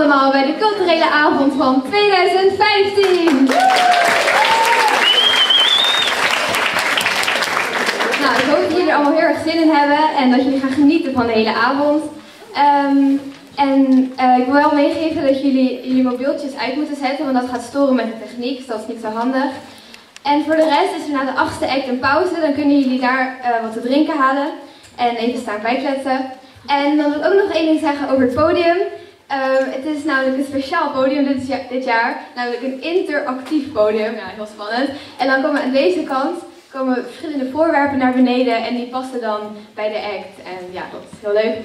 allemaal bij de culturele avond van 2015. Nou, ik hoop dat jullie er allemaal heel erg zin in hebben en dat jullie gaan genieten van de hele avond. Ehm, en eh, ik wil wel meegeven dat jullie jullie mobieltjes uit moeten zetten, want dat gaat storen met de techniek, dus dat is niet zo handig. En voor de rest is er na de achtste act een pauze, dan kunnen jullie daar eh, wat te drinken halen en even staan bijkletsen. En dan wil ik ook nog één ding zeggen over het podium. Ehm, het is namelijk een speciaal podium dit, dit jaar, namelijk een interactief podium. Ja, heel spannend. En dan komen aan deze kant komen verschillende voorwerpen naar beneden en die passen dan bij de act. En ja, dat is heel leuk.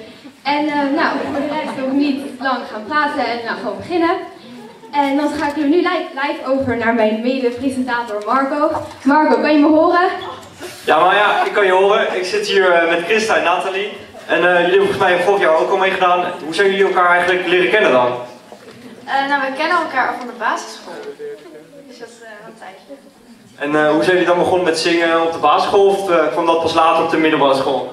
En eh, nou, voor de rest wil ik niet lang gaan praten en nou, gewoon beginnen. En dan ga ik nu live, live over naar mijn mede-presentator Marco. Marco, kan je me horen? Ja, maar ja, ik kan je horen. Ik zit hier eh, met Christa en Nathalie. En eh, jullie hebben volgens mij vorig jaar ook al meegedaan. Hoe zijn jullie elkaar eigenlijk leren kennen dan? Eh, nou, we kennen elkaar al van de basisschool. Dus dat is eh, een tijdje. En hoe zijn jullie dan begonnen met zingen op de basisschool of kwam dat pas later op de middelbare school?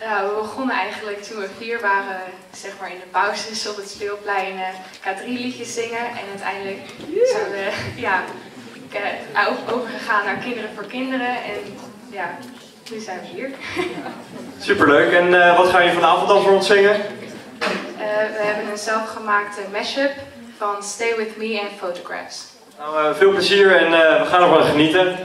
Ja, we begonnen eigenlijk toen we vier waren, zeg maar in de pauzes op het speelplein, eh K3-liedjes zingen. En uiteindelijk zijn we ja, overgegaan naar Kinderen voor Kinderen. En ja, nu zijn we hier. Superleuk. En eh, wat gaan jullie vanavond dan voor ons zingen? Eh, we hebben een zelfgemaakte mashup van Stay With Me en Photographs. Nou, eh, veel plezier en we gaan nog wel genieten.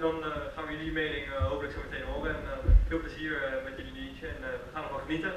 dan eh, gaan we jullie mening eh, hopelijk zo meteen horen. En eh, veel plezier met jullie liedje en we gaan ervan genieten.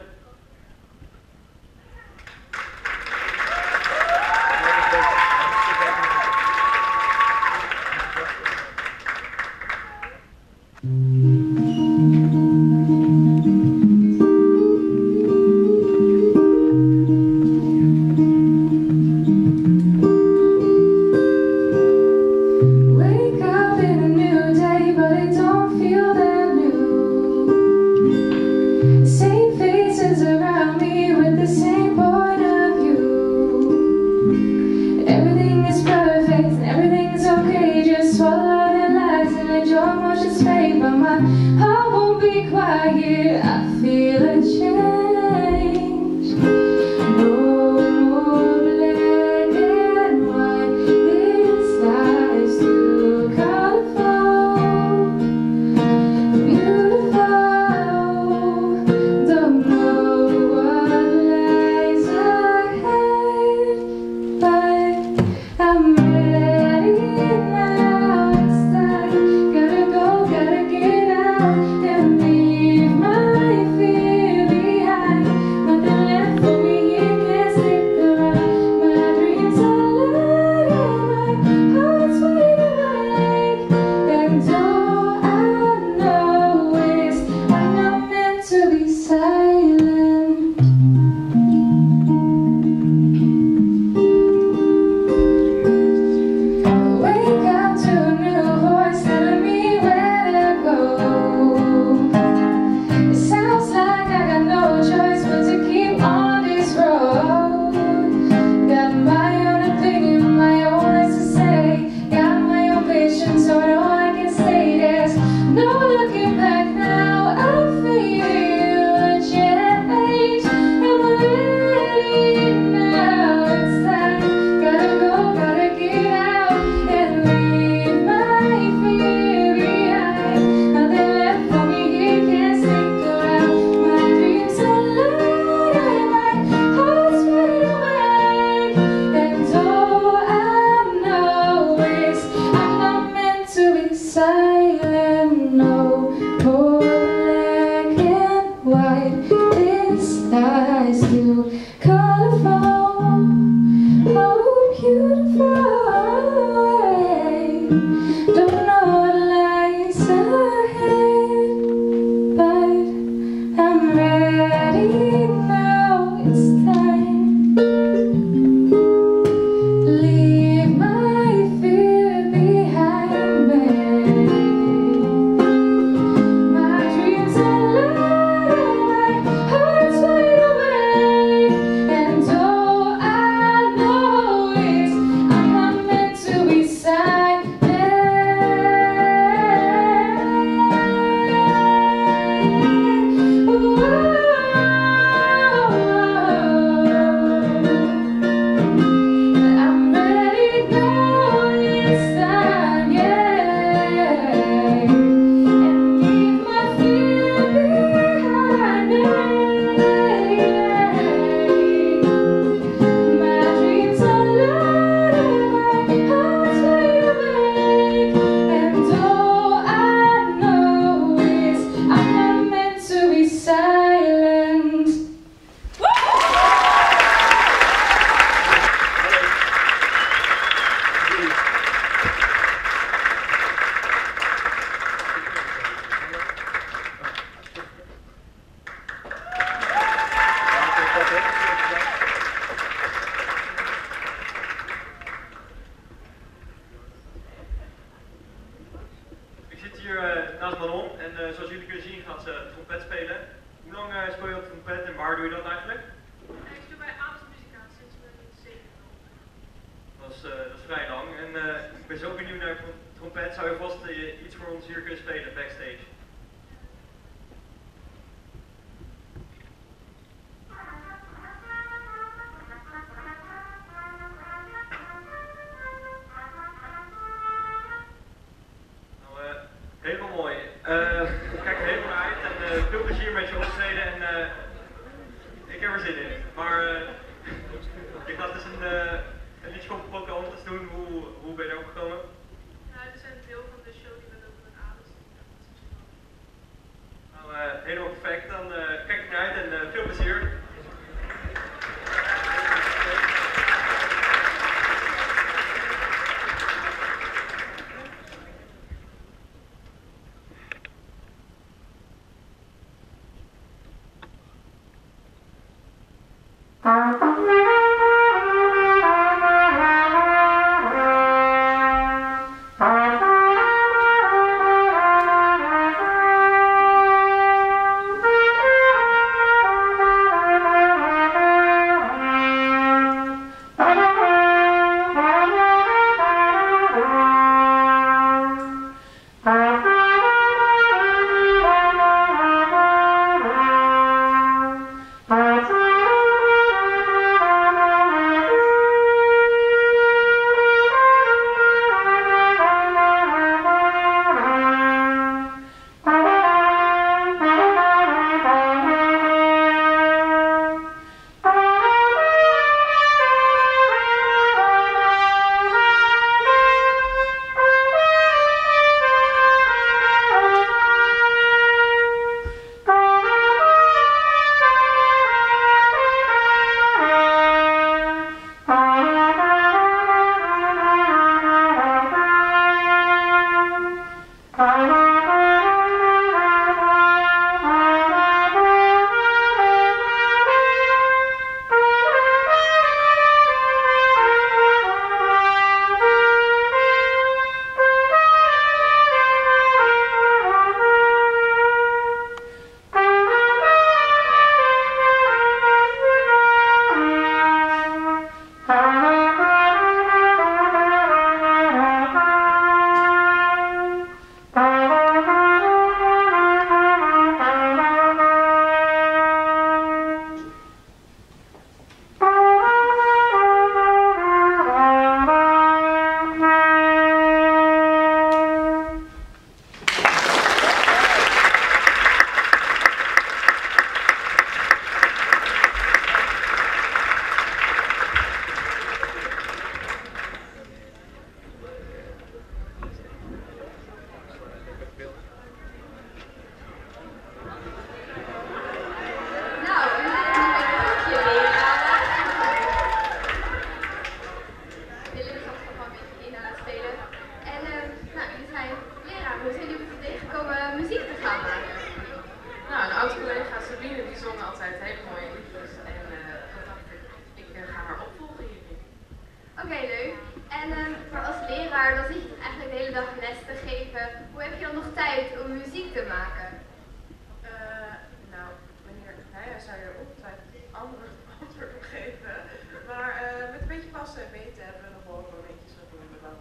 klassen eh, weten, hebben we nog wel beetje waardoor dan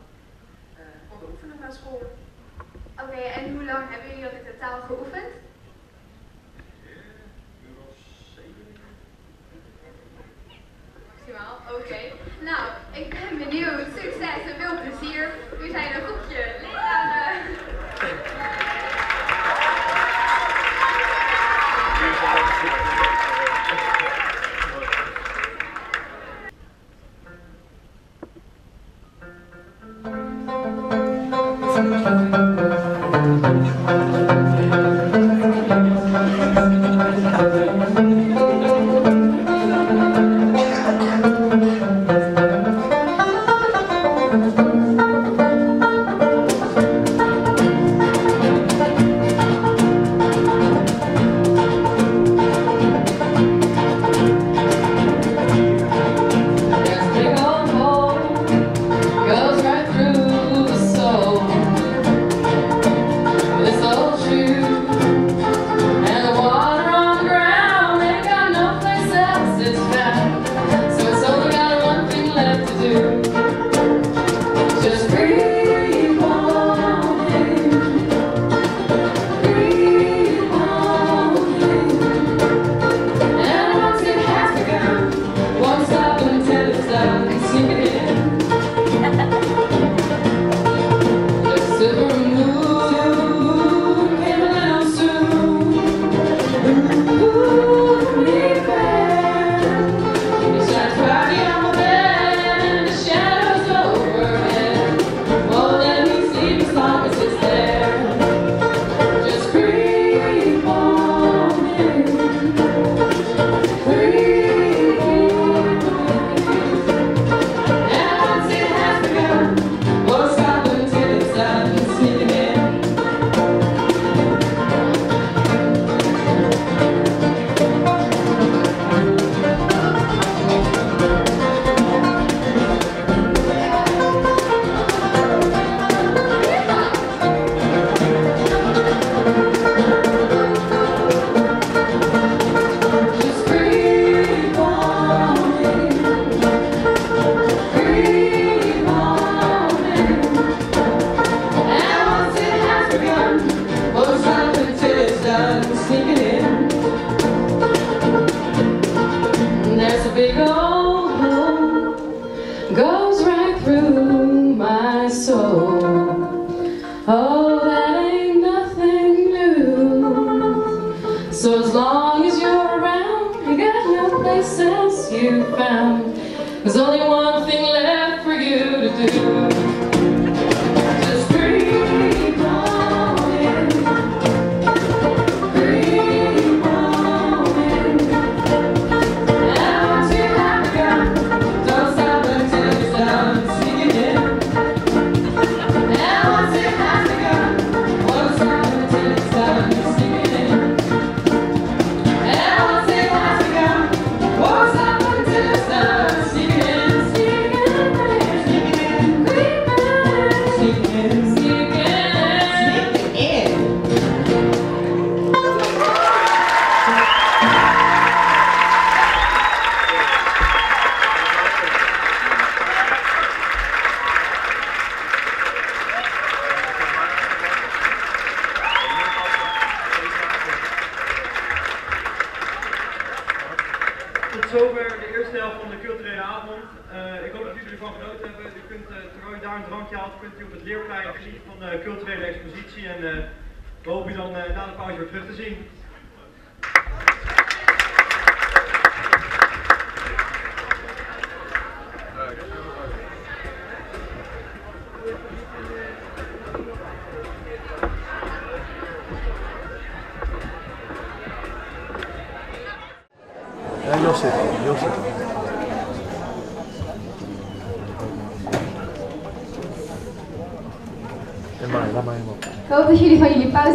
uh, konden oefenen naar school. Oké, okay, en hoe lang hebben jullie dat in totaal geoefend? Maximaal, oké. Nou, ik ben benieuwd. Succes en veel plezier. U zijn er goed.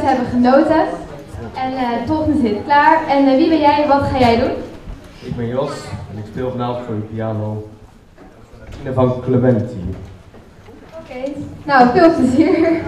Haven hebben genoten. En uh, de volgende zit klaar. En eh, wie ben jij en wat ga jij doen? Ik ben Jos en ik speel vanavond voor de piano. Ine van Clementi. Oké, nou veel plezier.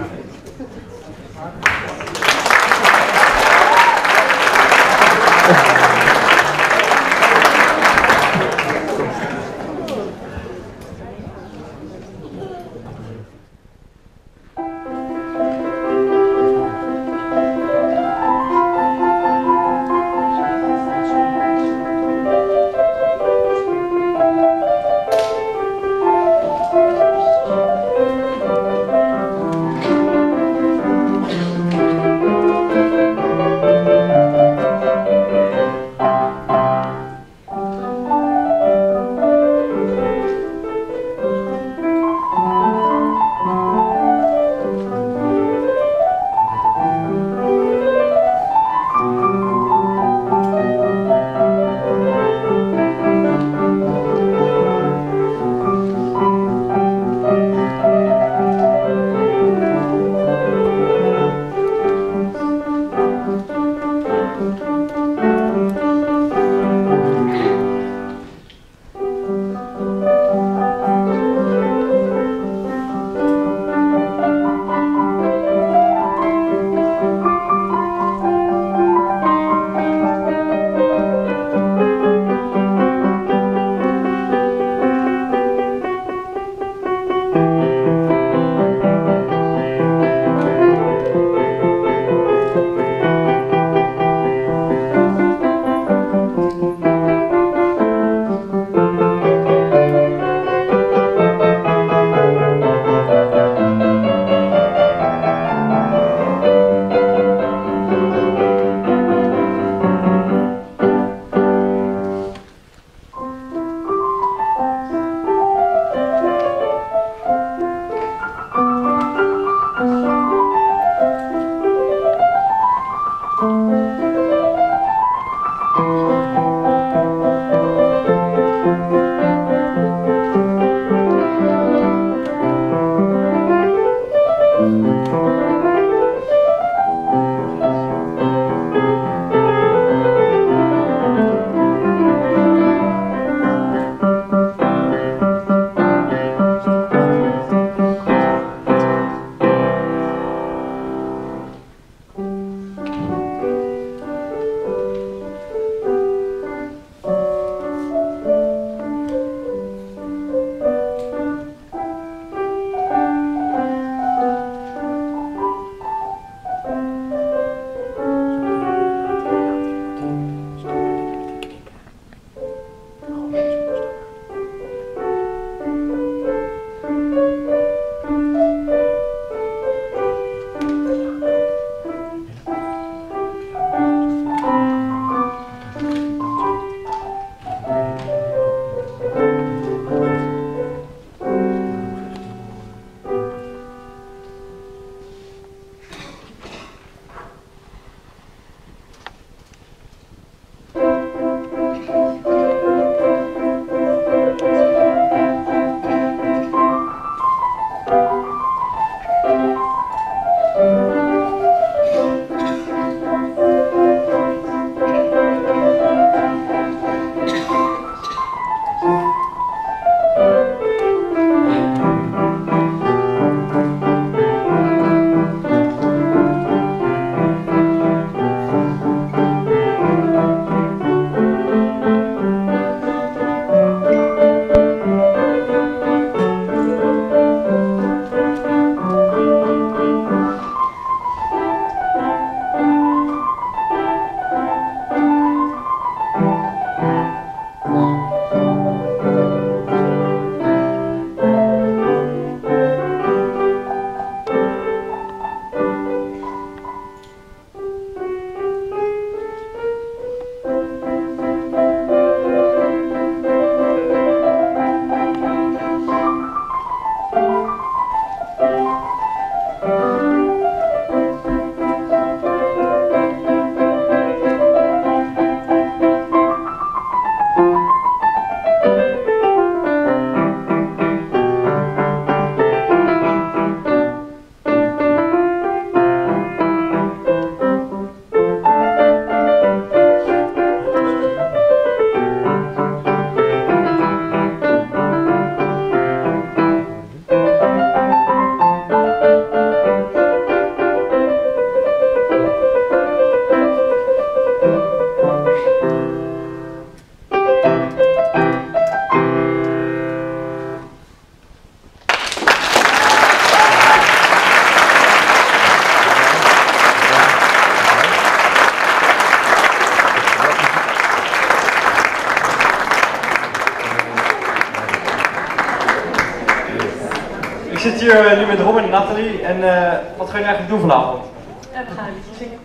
En eh, wat gaan jullie eigenlijk doen vanavond? Ja, we gaan een liedje zingen.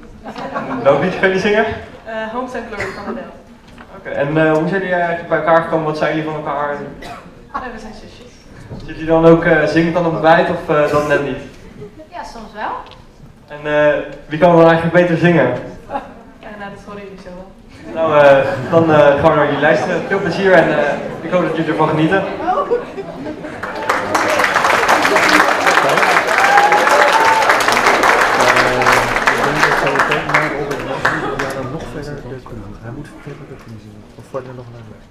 Welk liedje gaan jullie zingen? Eh Homes and Glory van Adele. Oké, en eh, hoe zijn jullie eigenlijk bij elkaar gekomen? Wat zijn jullie van elkaar? We zijn zusjes. Zitten jullie dan ook uh, zingend aan het ontbijt of uh, dan net niet? Ja, soms wel. En uh, wie kan dan eigenlijk beter zingen? Ja, nou, dat horen jullie zo wel. Nou, uh, dan uh, gaan we naar jullie luisteren. Veel plezier en uh, ik hoop dat jullie ervan genieten. Nog naar weg.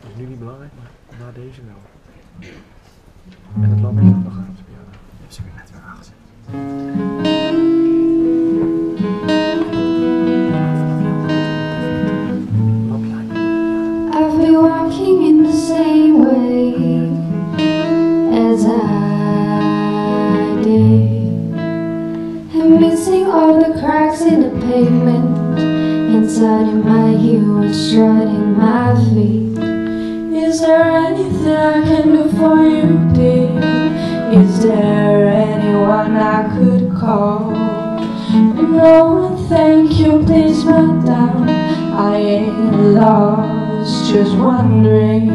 Dat is nu niet belangrijk, maar na deze wel. En het lampje nog aan het piano. Heb ze weer net weer aangezet. I've been walking in the same way as I did. And missing all the cracks in the pavement Inside in my heels, treading my just wondering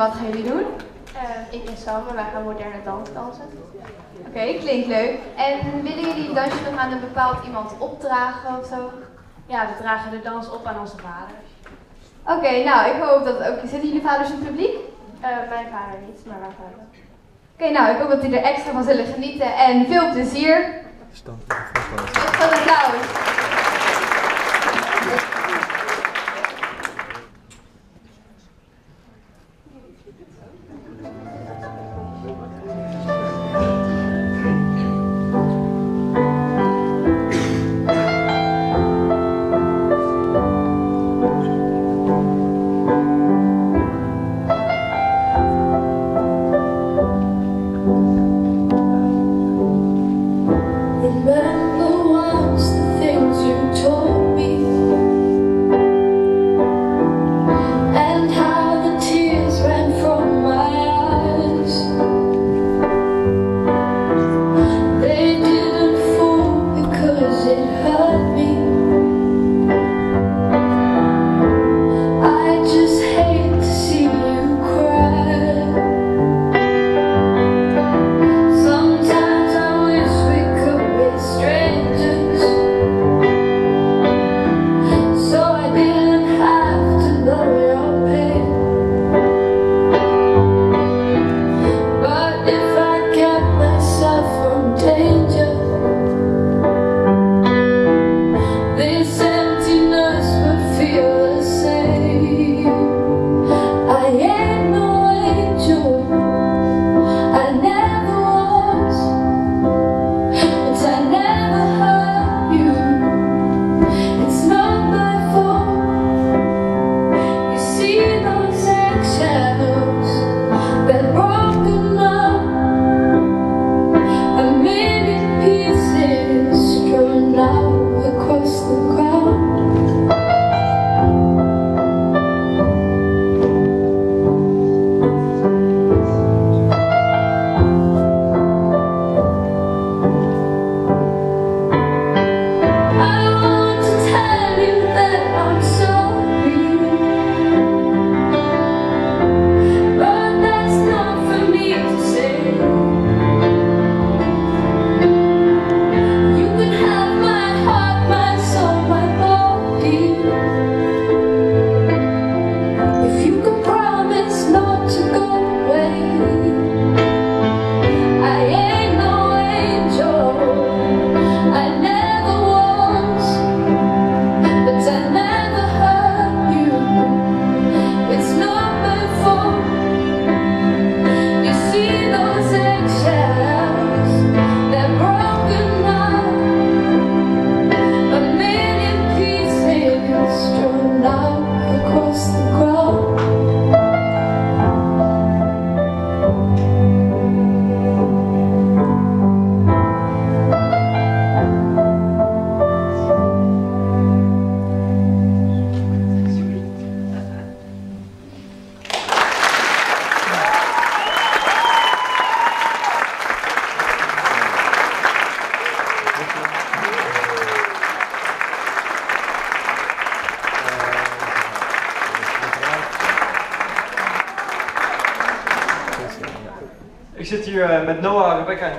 wat gaan jullie doen? ik ben Sam en wij gaan moderne dans dansen. Oké, klinkt leuk. En willen jullie het dansje nog aan een bepaald iemand opdragen of zo? Ja, we dragen de dans op aan onze vaders. Oké, nou ik hoop dat ook. Zitten jullie vaders in het publiek? Eh, mijn vader niet, maar mijn vader. Oké, nou, ik hoop dat jullie er extra van zullen genieten en veel plezier. Stand. Tot applaus.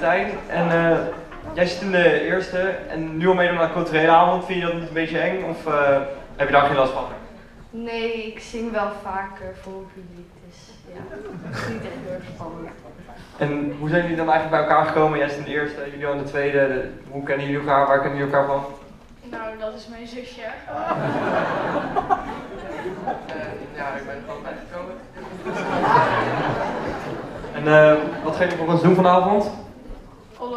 En eh, jij zit in de eerste en nu al meedoen aan de culturele avond. Vind je dat niet een beetje eng of eh, heb je daar geen last van? Nee, ik zing wel vaker voor het publiek, dus ja, het is niet echt heel erg spannend. En hoe zijn jullie dan eigenlijk bij elkaar gekomen? Jij zit in de eerste, jullie al in de tweede. De- hoe kennen jullie elkaar? Waar kennen jullie elkaar van? Nou, dat is mijn zusje. ja, ik ben er gewoon bijgekomen. En eh, wat gaan jullie voor ons doen vanavond?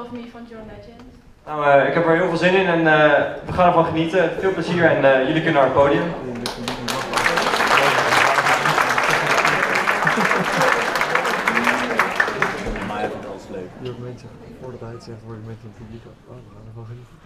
Of Me van John Legend. Nou, eh, ik heb er heel veel zin in en eh, we gaan ervan genieten. Veel plezier en eh, jullie kunnen naar het podium. Maar ook mensen, voordat hij het zegt, worden mensen in het publiek oh, we gaan ervan genieten.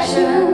direction.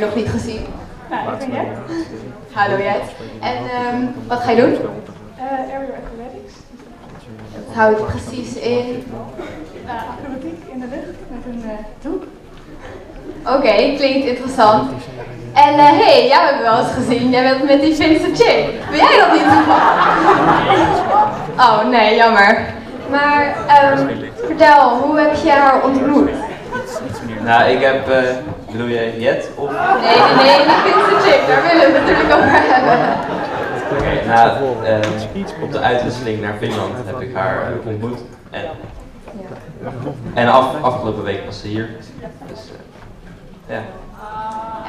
nog niet gezien. Nou. Hallo Jet. En ehm, wat ga je doen? Uh, aerial acrobatics. Dat houdt precies in? Uh, eh, acrobatiek in de lucht met een eh, uh, doek. Oké, klinkt interessant. En hé, uh, hey, jou hebben we wel eens gezien. Jij bent met die Finse chick. Wil jij dat niet Oh, nee, jammer. Maar um, vertel, hoe heb je haar ontmoet? Nou, ik heb... Bedoel je Jet of? Nee, nee, nee, Finse chick, daar willen we het natuurlijk over hebben. Nou, ehm, op de uitwisseling naar Finland heb ik haar eh, ontmoet. En, en af, afgelopen week was ze hier. Dus, eh.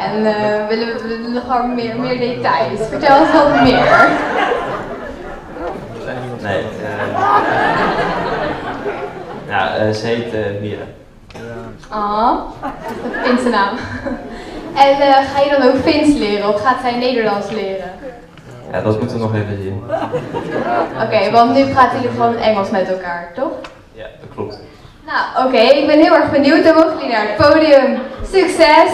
En eh, willen we nog meer, meer details? Vertel eens wat meer. Nee. ja, eh, ze heet Mira. Ah, een Finse naam. En eh, ga je dan ook Fins leren of gaat zij Nederlands leren? Ja, dat moeten we nog even zien. Oké, want nu praten jullie gewoon Engels met elkaar, toch? Ja, dat klopt. Nou, oké, ik ben heel erg benieuwd. Dan mogen jullie naar het podium. Succes!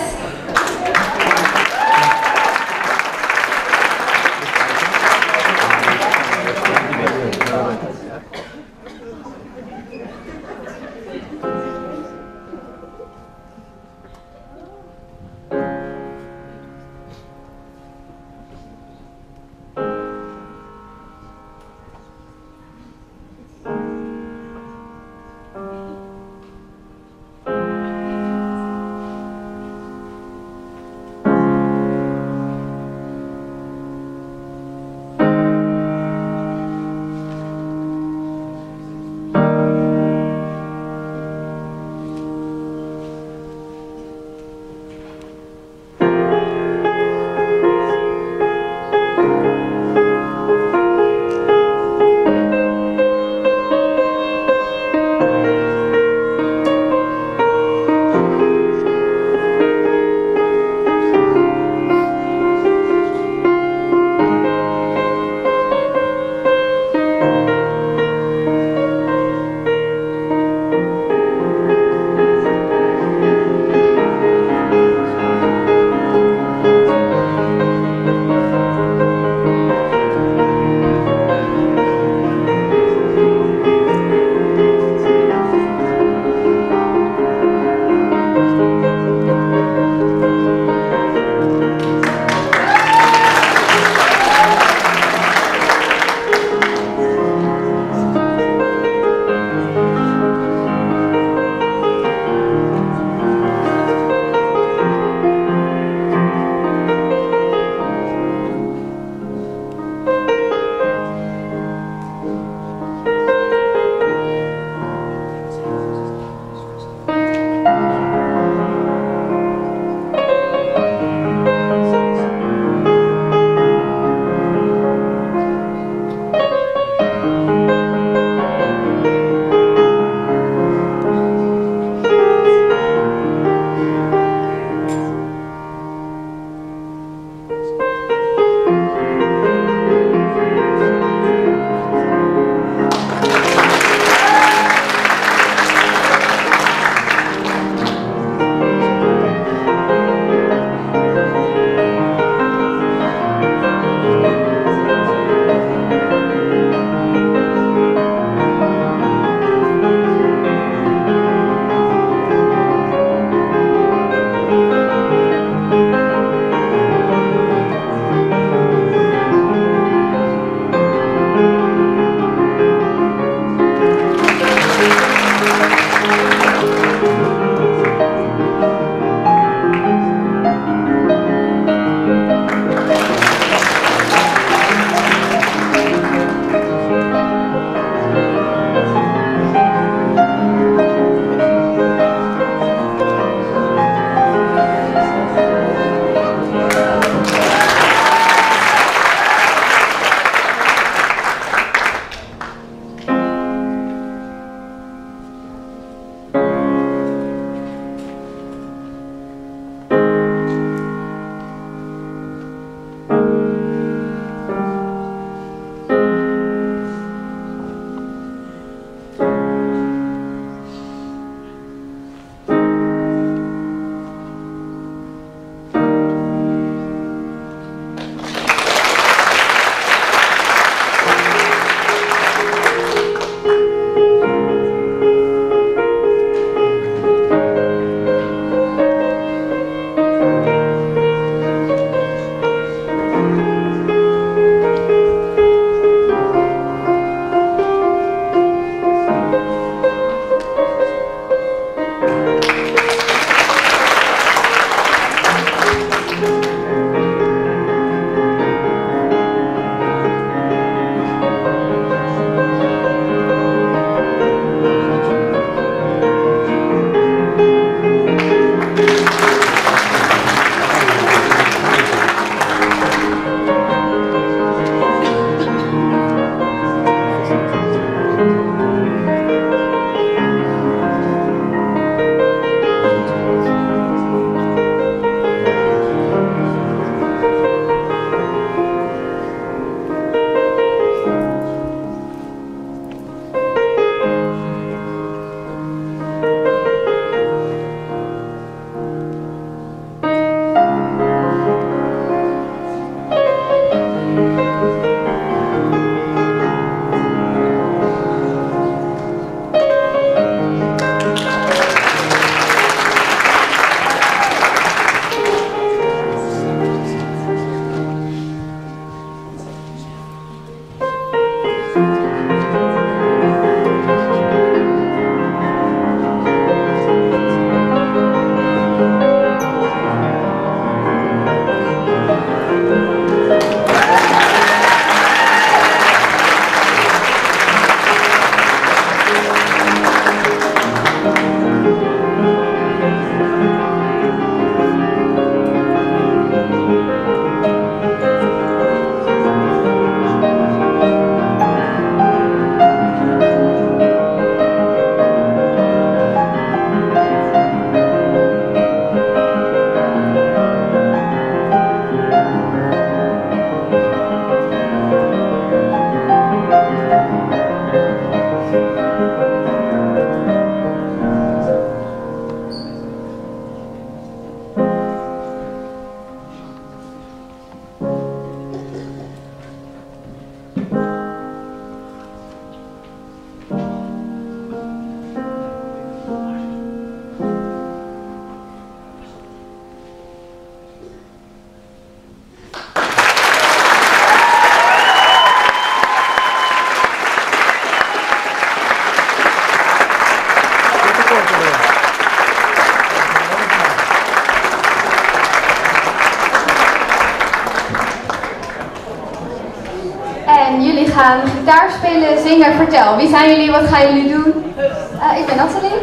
Vertel. Wie zijn jullie, wat gaan jullie doen? Eh, ik ben Nathalie.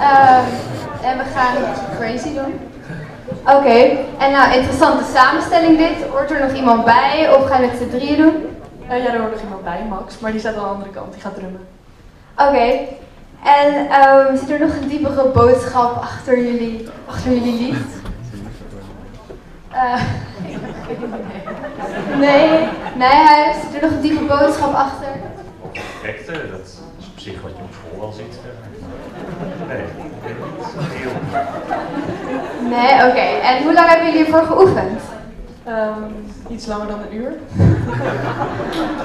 Ehm, en we gaan crazy doen. Oké, en nou interessante samenstelling dit. Hoort er nog iemand bij of ga je met z'n drieën doen? Eh, ja, er hoort nog iemand bij, Max, maar die staat aan de andere kant, die gaat drummen. Oké. En ehm, zit er nog een diepere boodschap achter jullie, achter jullie lied? Eh, nee, nee, hij zit er nog een diepe boodschap achter. Effecten, dat is op zich wat je op school wel ziet. Nee, heel. Oké. En hoe lang hebben jullie ervoor geoefend? Ehm, iets langer dan een uur.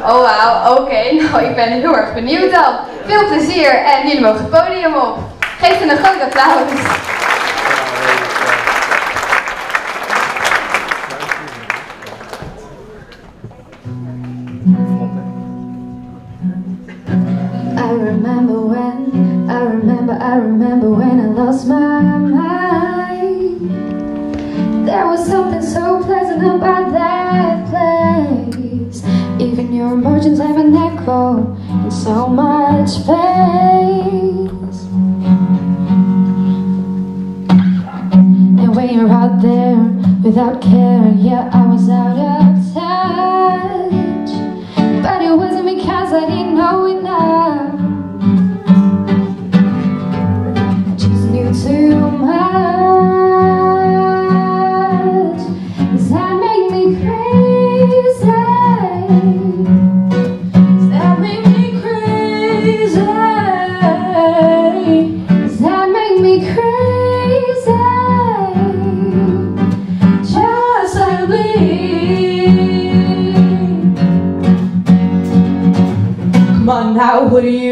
Oh wauw, oké. Nou, ik ben heel erg benieuwd dan. Veel plezier en jullie mogen het podium op. Geef een groot applaus. I remember when, I remember, I remember when I lost my mind. There was something so pleasant about that place. Even your emotions have an echo in so much space. And when you're out there without care, yeah, I was out of touch. But it wasn't because I didn't know enough. Just knew too much. now will you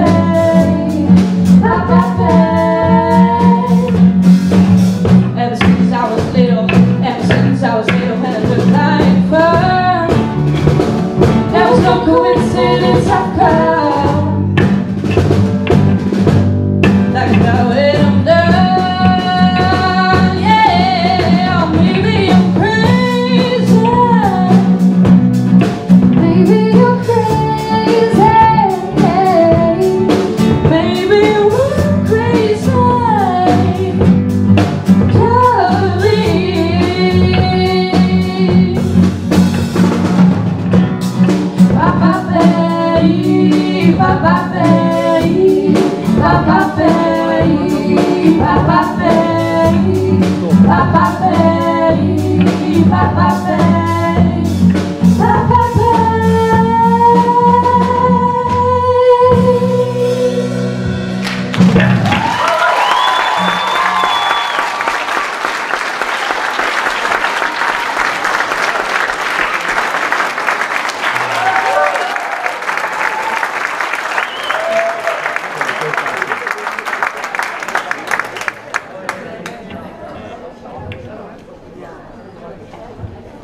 better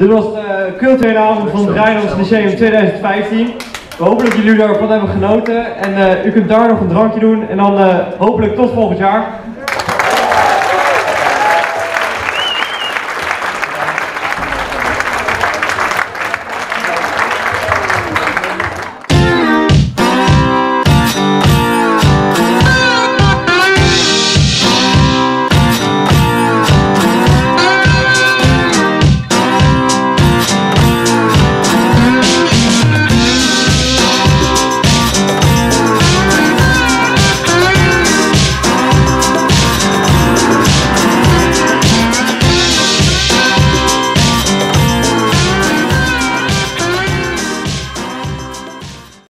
Dit was de culturele avond van het Rijnlands Lyceum 2015. We hopen dat jullie ervan hebben genoten. En eh, u kunt daar nog een drankje doen. En dan eh, hopelijk tot volgend jaar.